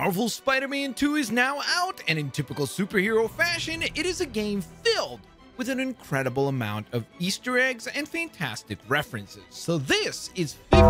Marvel's Spider-Man 2 is now out, and in typical superhero fashion, it is a game filled with an incredible amount of Easter eggs and fantastic references. So this is 50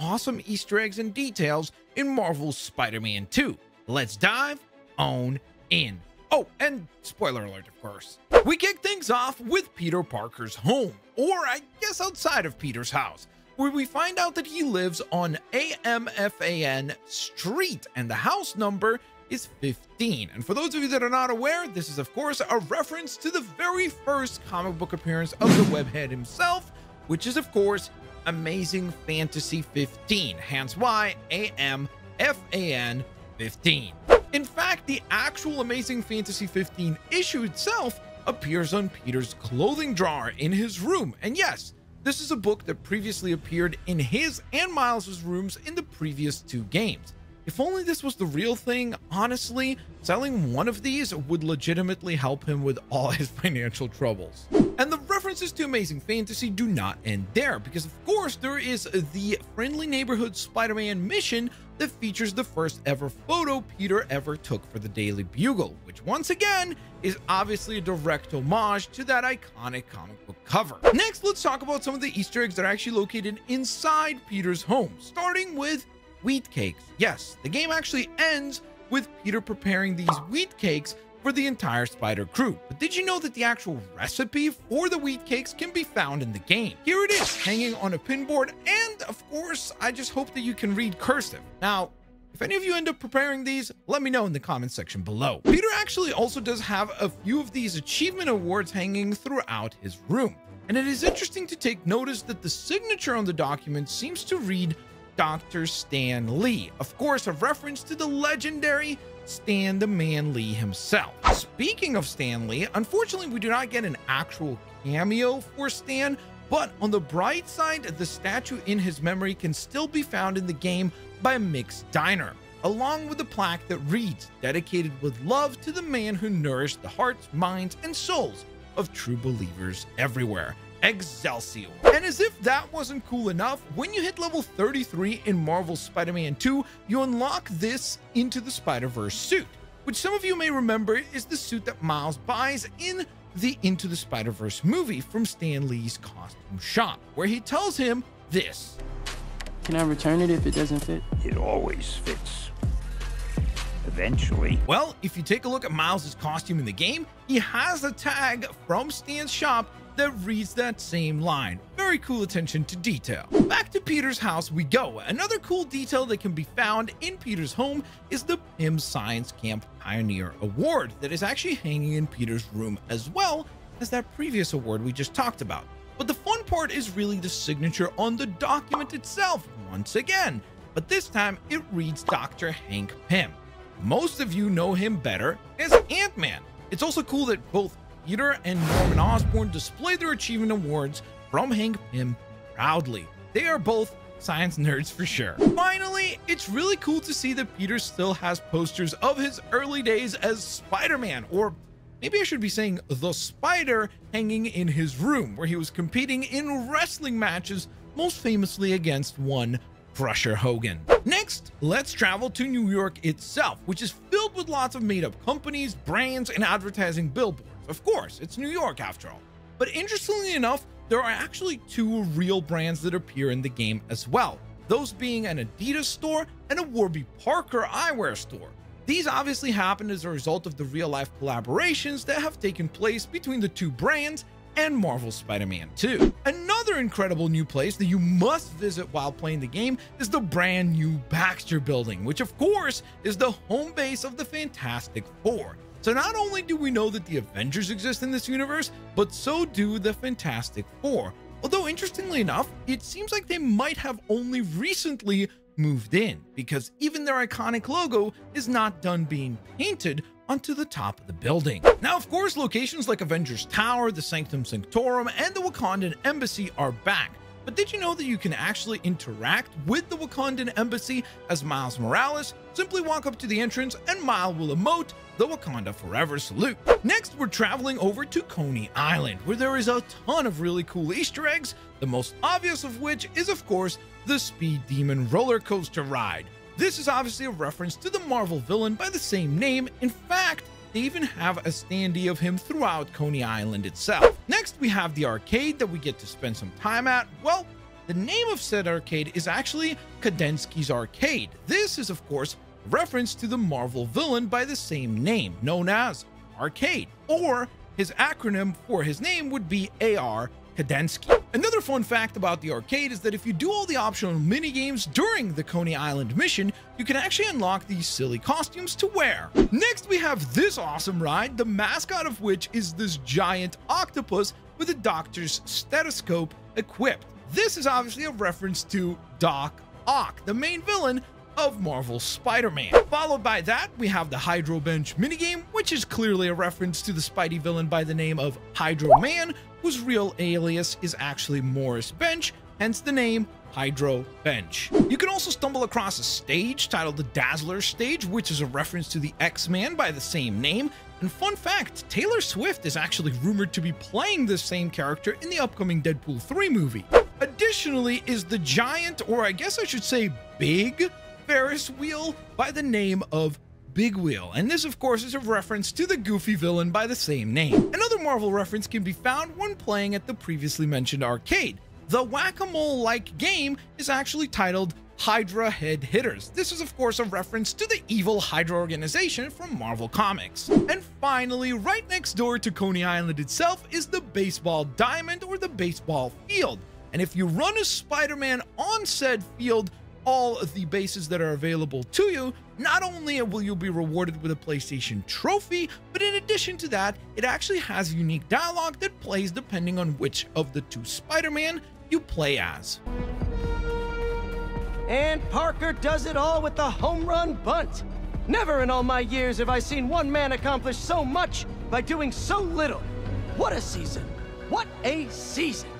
awesome Easter eggs and details in Marvel's Spider-Man 2. Let's dive on in. Oh, and spoiler alert, of course. We kick things off with Peter Parker's home, or I guess outside of Peter's house, where we find out that he lives on AMFAN Street, and the house number is 15. And for those of you that are not aware, this is of course a reference to the very first comic book appearance of the webhead himself, which is of course Amazing Fantasy 15, hence why AMFAN 15. In fact, the actual Amazing Fantasy 15 issue itself appears on Peter's clothing drawer in his room. And yes, this is a book that previously appeared in his and Miles's rooms in the previous two games. If only this was the real thing, honestly, selling one of these would legitimately help him with all his financial troubles. And the references to Amazing Fantasy do not end there, because of course there is the Friendly Neighborhood Spider-Man mission that features the first ever photo Peter ever took for the Daily Bugle, which once again is obviously a direct homage to that iconic comic book cover. Next, let's talk about some of the Easter eggs that are actually located inside Peter's home, starting with wheat cakes. Yes, the game actually ends with Peter preparing these wheat cakes for the entire spider crew. But did you know that the actual recipe for the wheat cakes can be found in the game? Here it is, hanging on a pinboard, and of course, I just hope that you can read cursive. Now, if any of you end up preparing these, let me know in the comment section below. Peter actually also does have a few of these achievement awards hanging throughout his room. And it is interesting to take notice that the signature on the document seems to read Dr. Stan Lee. Of course, a reference to the legendary Stan the Man Lee himself. Speaking of Stan Lee, unfortunately, we do not get an actual cameo for Stan, but on the bright side, the statue in his memory can still be found in the game by Mick's Diner, along with a plaque that reads, dedicated with love to the man who nourished the hearts, minds, and souls of true believers everywhere. Excelsior. And as if that wasn't cool enough, when you hit level 33 in Marvel's Spider-Man 2, you unlock this Into the Spider-Verse suit, which some of you may remember is the suit that Miles buys in the Into the Spider-Verse movie from Stan Lee's costume shop, where he tells him this. Can I return it if it doesn't fit? It always fits. Eventually. Well, if you take a look at Miles' costume in the game, he has a tag from Stan's shop that reads that same line. Very cool attention to detail. Back to Peter's house we go. Another cool detail that can be found in Peter's home is the Pym Science Camp Pioneer Award that is actually hanging in Peter's room as well as that previous award we just talked about. But the fun part is really the signature on the document itself once again, but this time it reads Dr. Hank Pym. Most of you know him better as Ant-Man. It's also cool that both Peter and Norman Osborn display their achievement awards from Hank Pym proudly. They are both science nerds for sure. Finally, it's really cool to see that Peter still has posters of his early days as Spider-Man, or maybe I should be saying the Spider, hanging in his room, where he was competing in wrestling matches, most famously against one Crusher Hogan. Next, let's travel to New York itself, which is filled with lots of made up companies, brands, and advertising billboards. Of course, it's New York after all. But interestingly enough, there are actually two real brands that appear in the game as well, those being an Adidas store and a Warby Parker eyewear store. These obviously happened as a result of the real life collaborations that have taken place between the two brands and Marvel Spider-Man 2. Another incredible new place that you must visit while playing the game is the brand new Baxter Building, which of course is the home base of the Fantastic Four. So not only do we know that the Avengers exist in this universe, but so do the Fantastic Four. Although interestingly enough, it seems like they might have only recently moved in, because even their iconic logo is not done being painted onto the top of the building. Now, of course, locations like Avengers Tower, the Sanctum Sanctorum, and the Wakandan Embassy are back, but did you know that you can actually interact with the Wakandan Embassy as Miles Morales? Simply walk up to the entrance and Miles will emote the Wakanda Forever salute. Next, we're traveling over to Coney Island, where there is a ton of really cool Easter eggs, the most obvious of which is, of course, the Speed Demon roller coaster ride. This is obviously a reference to the Marvel villain by the same name. In fact, they even have a standee of him throughout Coney Island itself. Next, we have the arcade that we get to spend some time at. Well, the name of said arcade is actually Kadensky's Arcade. This is, of course, reference to the Marvel villain by the same name, known as Arcade, or his acronym for his name would be AR Kadensky. Another fun fact about the arcade is that if you do all the optional mini games during the Coney Island mission, you can actually unlock these silly costumes to wear. Next, we have this awesome ride, the mascot of which is this giant octopus with a doctor's stethoscope equipped. This is obviously a reference to Doc Ock, the main villain of Marvel's Spider-Man. Followed by that, we have the Hydro Bench minigame, which is clearly a reference to the Spidey villain by the name of Hydro Man, whose real alias is actually Morris Bench, hence the name Hydro Bench. You can also stumble across a stage titled the Dazzler Stage, which is a reference to the X-Man by the same name. And fun fact, Taylor Swift is actually rumored to be playing this same character in the upcoming Deadpool 3 movie. Additionally is the giant, or I guess I should say big, Ferris wheel by the name of Big Wheel, and this of course is a reference to the Goofy villain by the same name. Another Marvel reference can be found when playing at the previously mentioned arcade. The whack-a-mole-like game is actually titled Hydra Head Hitters. This is of course a reference to the evil Hydra organization from Marvel Comics. And finally, right next door to Coney Island itself is the baseball diamond or the baseball field. And if you run a Spider-Man on said field, all of the bases that are available to you, not only will you be rewarded with a PlayStation trophy, but in addition to that, it actually has unique dialogue that plays depending on which of the two Spider-Man you play as. And Parker does it all with the home run bunt. Never in all my years have I seen one man accomplish so much by doing so little. What a season! What a season!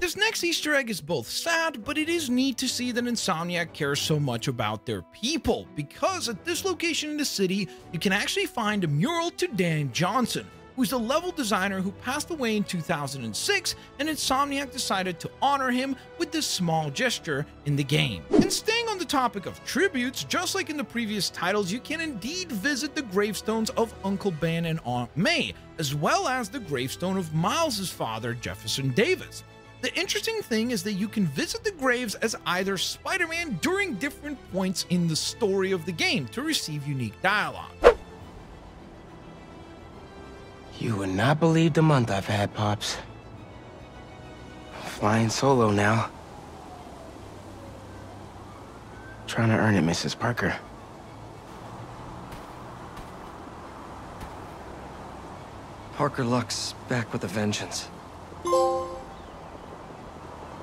This next Easter egg is both sad, but it is neat to see that Insomniac cares so much about their people, because at this location in the city, you can actually find a mural to Dan Johnson, who's a level designer who passed away in 2006, and Insomniac decided to honor him with this small gesture in the game. And staying on the topic of tributes, just like in the previous titles, you can indeed visit the gravestones of Uncle Ben and Aunt May, as well as the gravestone of Miles's father, Jefferson Davis. The interesting thing is that you can visit the graves as either Spider-Man during different points in the story of the game to receive unique dialogue. You would not believe the month I've had, Pops. Flying solo now. Trying to earn it, Mrs. Parker. Parker Lux back with a vengeance.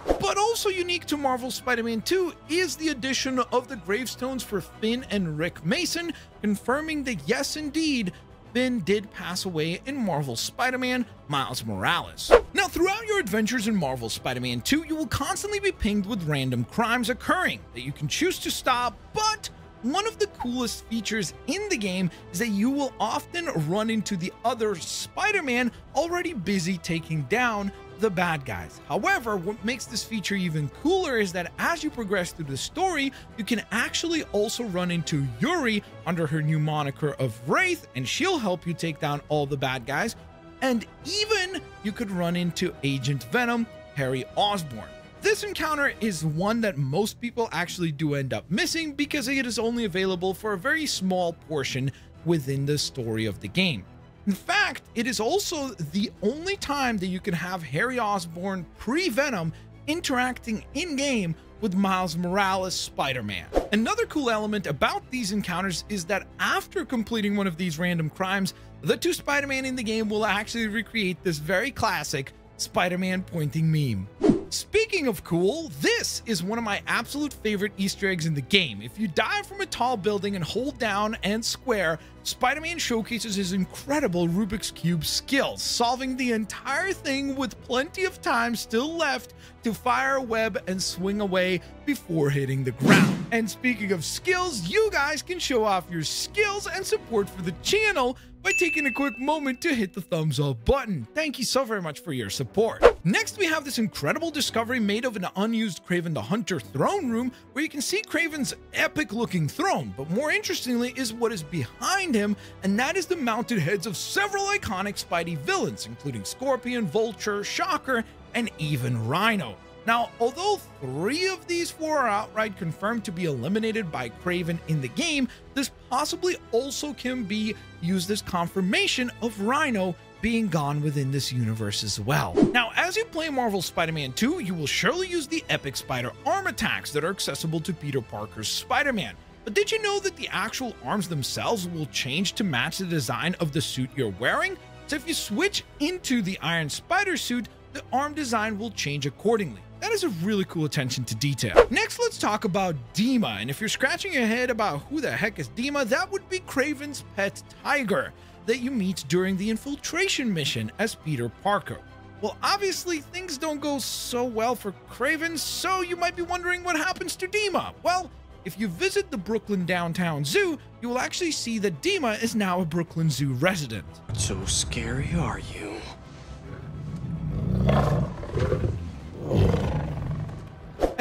But also unique to Marvel Spider-Man 2 is the addition of the gravestones for Phin and Rick Mason, confirming that yes indeed, Phin did pass away in Marvel Spider-Man Miles Morales. Now, throughout your adventures in Marvel Spider-Man 2, you will constantly be pinged with random crimes occurring that you can choose to stop, but one of the coolest features in the game is that you will often run into the other Spider-Man already busy taking down the bad guys. However, what makes this feature even cooler is that as you progress through the story, you can actually also run into Yuri under her new moniker of Wraith, and she'll help you take down all the bad guys. And even you could run into Agent Venom, Harry Osborn. This encounter is one that most people actually do end up missing because it is only available for a very small portion within the story of the game. In fact, it is also the only time that you can have Harry Osborn pre-Venom interacting in-game with Miles Morales Spider-Man. Another cool element about these encounters is that after completing one of these random crimes, the two Spider-Man in the game will actually recreate this very classic Spider-Man pointing meme. Speaking of cool, this is one of my absolute favorite Easter eggs in the game. If you dive from a tall building and hold down and square, Spider-Man showcases his incredible Rubik's Cube skills, solving the entire thing with plenty of time still left to fire a web and swing away before hitting the ground. And speaking of skills, you guys can show off your skills and support for the channel by taking a quick moment to hit the thumbs up button. Thank you so very much for your support. Next, we have this incredible discovery made of an unused Kraven the Hunter throne room where you can see Kraven's epic looking throne, but more interestingly is what is behind him, and that is the mounted heads of several iconic Spidey villains, including Scorpion, Vulture, Shocker, and even Rhino. Now, although three of these four are outright confirmed to be eliminated by Kraven in the game, this possibly also can be used as confirmation of Rhino being gone within this universe as well. Now, as you play Marvel Spider-Man 2, you will surely use the epic spider arm attacks that are accessible to Peter Parker's Spider-Man. But did you know that the actual arms themselves will change to match the design of the suit you're wearing? So if you switch into the Iron Spider suit, the arm design will change accordingly. That is a really cool attention to detail. Next, let's talk about Dima. And if you're scratching your head about who the heck is Dima, that would be Kraven's pet tiger that you meet during the infiltration mission as Peter Parker. Well, obviously, things don't go so well for Kraven, so you might be wondering what happens to Dima. Well, if you visit the Brooklyn Downtown Zoo, you will actually see that Dima is now a Brooklyn Zoo resident. So scary are you?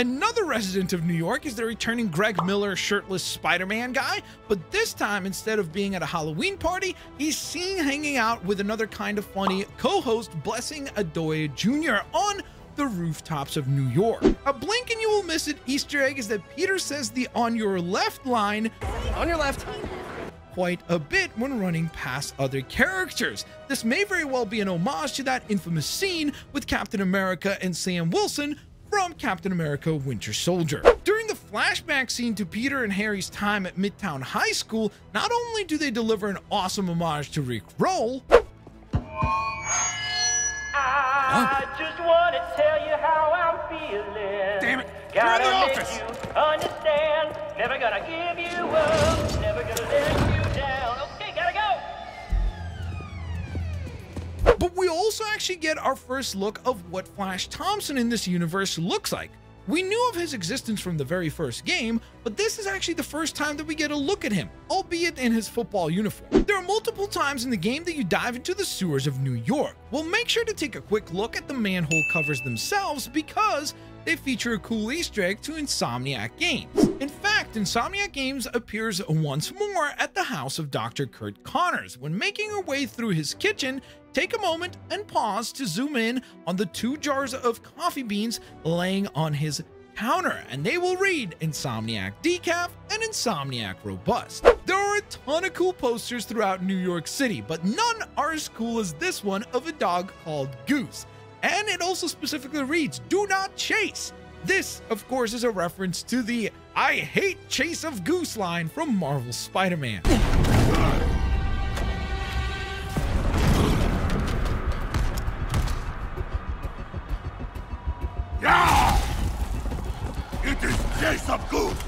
Another resident of New York is the returning Greg Miller shirtless Spider-Man guy, but this time instead of being at a Halloween party, he's seen hanging out with another Kinda Funny co-host Blessing Adeoye Jr. on the rooftops of New York. A blink and you will miss it Easter egg is that Peter says the on your left line On your left. quite a bit when running past other characters. This may very well be an homage to that infamous scene with Captain America and Sam Wilson from Captain America Winter Soldier. During the flashback scene to Peter and Harry's time at Midtown High School, not only do they deliver an awesome homage to Rick Roll, I just want to tell you how I'm feeling. Damn it, Gotta you're in the make office. you understand. Never gonna give you up. Never gonna let you but we also actually get our first look of what Flash Thompson in this universe looks like. We knew of his existence from the very first game, but this is actually the first time that we get a look at him, albeit in his football uniform. There are multiple times in the game that you dive into the sewers of New York. Well, make sure to take a quick look at the manhole covers themselves because they feature a cool Easter egg to Insomniac Games. In fact, Insomniac Games appears once more at the house of Dr. Curt Connors. When making her way through his kitchen, take a moment and pause to zoom in on the two jars of coffee beans laying on his counter, and they will read Insomniac Decaf and Insomniac Robust. There are a ton of cool posters throughout New York City, but none are as cool as this one of a dog called Goose. And it also specifically reads, Do not chase. This, of course, is a reference to the I hate chase of Goose line from Marvel Spider Man. Yeah! It is Jason Goose!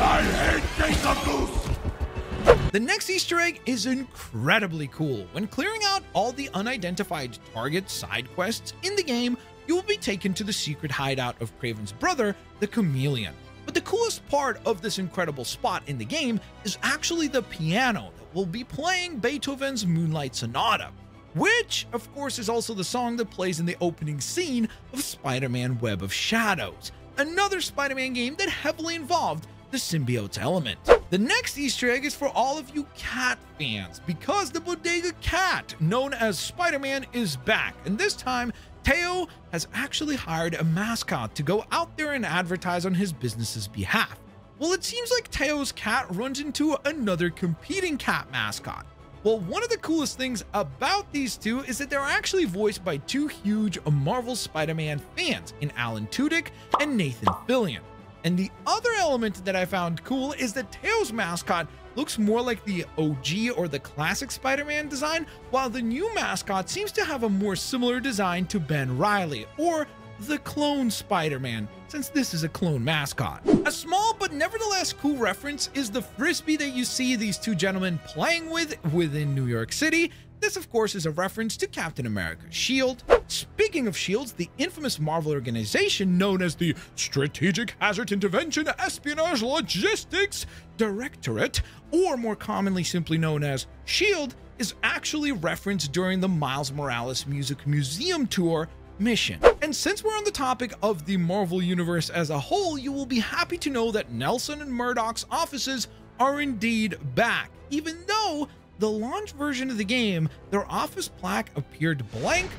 I hate Jason Goose! The next Easter egg is incredibly cool. When clearing out all the unidentified target side quests in the game, you will be taken to the secret hideout of Kraven's brother, the Chameleon. But the coolest part of this incredible spot in the game is actually the piano that will be playing Beethoven's Moonlight Sonata, which, of course, is also the song that plays in the opening scene of Spider Man Web of Shadows, another Spider Man game that heavily involved the symbiote element. The next Easter egg is for all of you cat fans because the Bodega Cat, known as Spider Man, is back, and this time Teo has actually hired a mascot to go out there and advertise on his business's behalf. Well, it seems like Teo's cat runs into another competing cat mascot. Well, one of the coolest things about these two is that they're actually voiced by two huge Marvel Spider-Man fans in Alan Tudyk and Nathan Fillion. And the other element that I found cool is that Teo's mascot looks more like the OG or the classic Spider-Man design, while the new mascot seems to have a more similar design to Ben Reilly or the clone Spider-Man, since this is a clone mascot. A small but nevertheless cool reference is the frisbee that you see these two gentlemen playing with within New York City This, of course, is a reference to Captain America's shield. Speaking of shields, the infamous Marvel organization known as the Strategic Hazard Intervention Espionage Logistics Directorate, or more commonly simply known as SHIELD, is actually referenced during the Miles Morales Music Museum Tour mission. And since we're on the topic of the Marvel Universe as a whole, you will be happy to know that Nelson and Murdock's offices are indeed back, even though the launch version of the game, their office plaque appeared blank.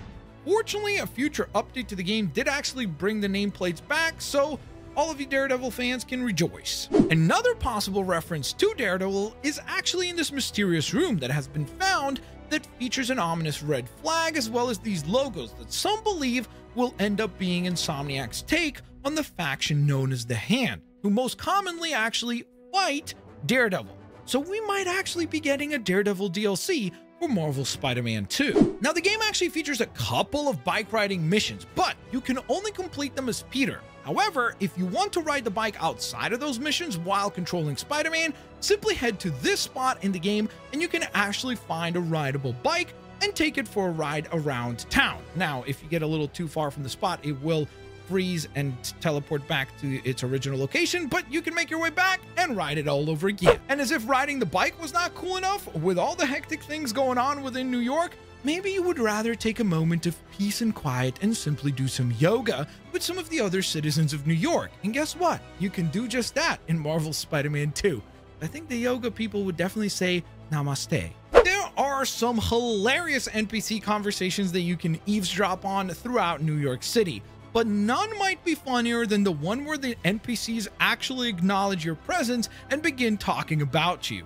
Fortunately, a future update to the game did actually bring the nameplates back, so all of you Daredevil fans can rejoice. Another possible reference to Daredevil is actually in this mysterious room that has been found that features an ominous red flag as well as these logos that some believe will end up being Insomniac's take on the faction known as the Hand, who most commonly actually fight Daredevil. So we might actually be getting a Daredevil DLC for Marvel Spider-Man 2. Now the game actually features a couple of bike riding missions, but you can only complete them as Peter. However, if you want to ride the bike outside of those missions while controlling Spider-Man, simply head to this spot in the game and you can actually find a rideable bike and take it for a ride around town. Now, if you get a little too far from the spot, it will freeze and teleport back to its original location, but you can make your way back and ride it all over again. And as if riding the bike was not cool enough, with all the hectic things going on within New York, maybe you would rather take a moment of peace and quiet and simply do some yoga with some of the other citizens of New York. And guess what? You can do just that in Marvel Spider-Man 2. I think the yoga people would definitely say namaste. There are some hilarious NPC conversations that you can eavesdrop on throughout New York City, but none might be funnier than the one where the NPCs actually acknowledge your presence and begin talking about you.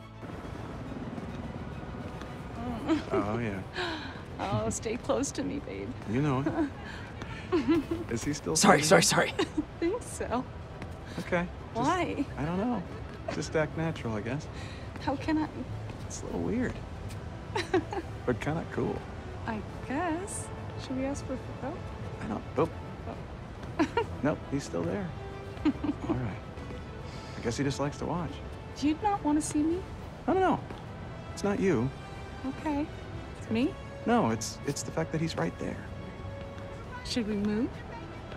Oh, oh yeah. Oh, stay close to me, babe. You know it. Is he still Sorry, sorry, sorry. I think so. Okay. just- Why? I don't know. Just act natural, I guess. How can I? It's a little weird. but kind of cool. I guess. Should we ask for a photo? I don't. Oh. nope, he's still there. All right. I guess he just likes to watch. Do you not want to see me? I don't know. It's not you. Okay. It's me? No, it's it's the fact that he's right there. Should we move?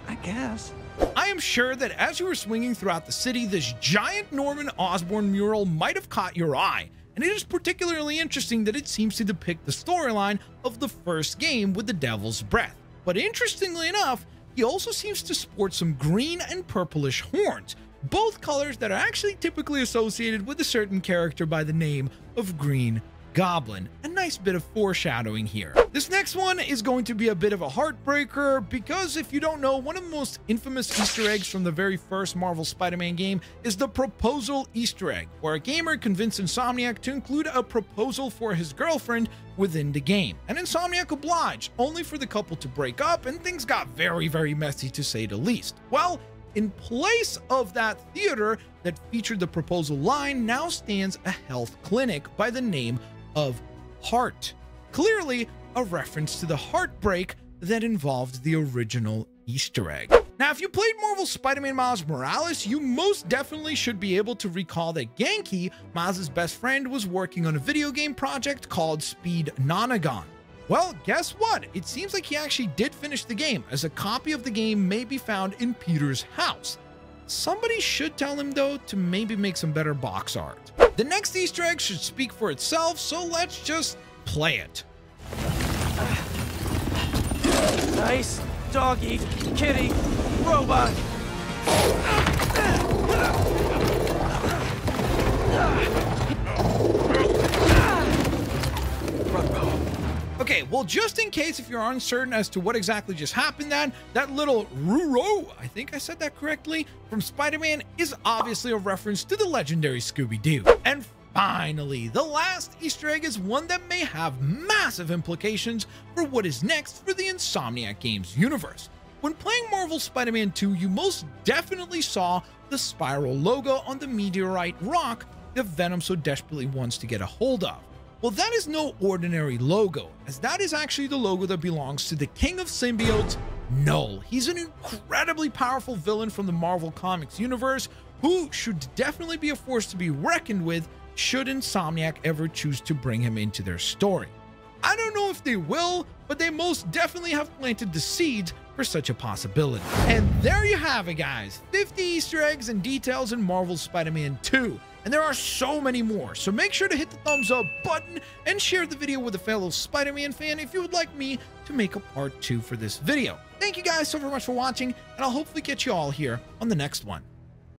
I guess. I am sure that as you were swinging throughout the city, this giant Norman Osborn mural might have caught your eye, and it is particularly interesting that it seems to depict the storyline of the first game with the Devil's Breath. But interestingly enough, he also seems to sport some green and purplish horns, both colors that are actually typically associated with a certain character by the name of Green Goblin. A nice bit of foreshadowing here. This next one is going to be a bit of a heartbreaker because if you don't know, one of the most infamous Easter eggs from the very first Marvel Spider-Man game is the proposal Easter egg, where a gamer convinced Insomniac to include a proposal for his girlfriend within the game. And Insomniac obliged, only for the couple to break up and things got very, very messy to say the least. Well, in place of that theater that featured the proposal line now stands a health clinic by the name of Heart. Clearly, a reference to the heartbreak that involved the original Easter egg. Now, if you played Marvel Spider-Man Miles Morales, you most definitely should be able to recall that Ganke, Miles' best friend, was working on a video game project called Speed Nonagon. Well, guess what? It seems like he actually did finish the game, as a copy of the game may be found in Peter's house. Somebody should tell him, though, to maybe make some better box art. The next Easter egg should speak for itself, so let's just play it. Nice. Doggy. Kitty. Robot. Okay, well, just in case if you're uncertain as to what exactly just happened, then that little Ruro, I think I said that correctly, from Spider-Man is obviously a reference to the legendary Scooby-Doo. And finally, the last Easter egg is one that may have massive implications for what is next for the Insomniac Games universe. When playing Marvel Spider-Man 2, you most definitely saw the Spiral logo on the meteorite rock that Venom so desperately wants to get a hold of. Well, that is no ordinary logo, as that is actually the logo that belongs to the King of Symbiotes, Knull. He's an incredibly powerful villain from the Marvel Comics universe who should definitely be a force to be reckoned with should Insomniac ever choose to bring him into their story. I don't know if they will, but they most definitely have planted the seeds for such a possibility. And there you have it, guys 50 Easter eggs and details in Marvel's Spider Man 2. And there are so many more, so make sure to hit the thumbs up button and share the video with a fellow Spider Man fan if you would like me to make a part 2 for this video. Thank you guys so very much for watching, and I'll hopefully catch you all here on the next one.